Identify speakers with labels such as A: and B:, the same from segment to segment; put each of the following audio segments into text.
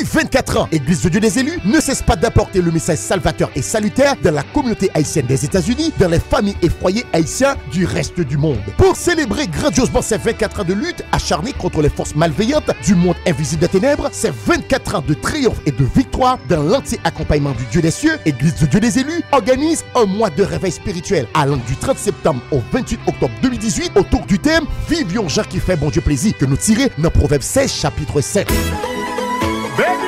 A: Depuis 24 ans, Église de Dieu des élus ne cesse pas d'apporter le message salvateur et salutaire dans la communauté haïtienne des États-Unis, dans les familles et foyers haïtiens du reste du monde. Pour célébrer grandiosement ces 24 ans de lutte acharnée contre les forces malveillantes du monde invisible des ténèbres, ces 24 ans de triomphe et de victoire dans l'entier accompagnement du Dieu des cieux, Église de Dieu des élus organise un mois de réveil spirituel allant du 30 septembre au 28 octobre 2018 autour du thème Vivions Jean qui fait bon Dieu plaisir que nous tirer dans Proverbe 16 chapitre 7.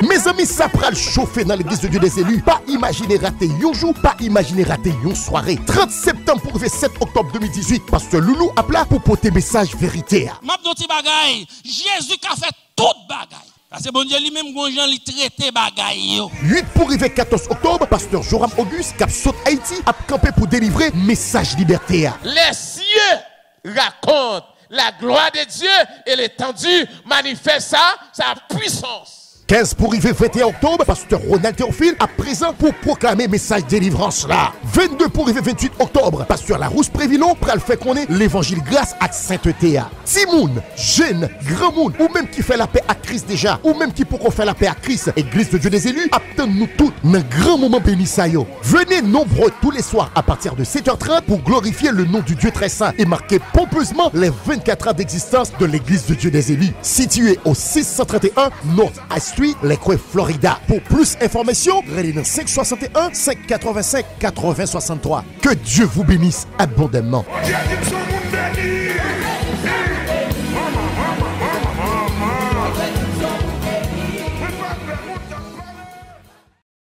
A: Mes amis, ça pral chauffer dans l'église de Dieu des élus. Pas imaginer rater un jour, pas imaginer rater une soirée. 30 septembre pour le 7 octobre 2018. Parce que Loulou a plat pour porter message vérité.
B: Bagay, Jésus qui a fait toute bagay. Parce que bon Dieu lui-même, bon Jean, lui traité bagay.
A: 8 pour arriver 14 octobre, pasteur Joram Auguste, cap saute Haïti, a campé pour délivrer message liberté.
C: Les cieux racontent la gloire de Dieu et l'étendue manifeste sa puissance.
A: 15 pour arriver 21 octobre, pasteur Ronald Théophile à présent pour proclamer message délivrance là. 22 pour arriver 28 octobre, pasteur Larousse Prévillon pour le faire connaître l'évangile grâce à sainteté. Timoun, jeune, grand monde, ou même qui fait la paix à Christ déjà, ou même qui pourra faire la paix à Christ, Église de Dieu des élus, attendons nous tous un grand moment béni Venez nombreux tous les soirs à partir de 7h30 pour glorifier le nom du Dieu très saint et marquer pompeusement les 24 ans d'existence de l'Église de Dieu des élus, située au 631 North High Street, Croix, Florida. Pour plus d'informations, relais 561 585 8063. Que Dieu vous bénisse abondamment.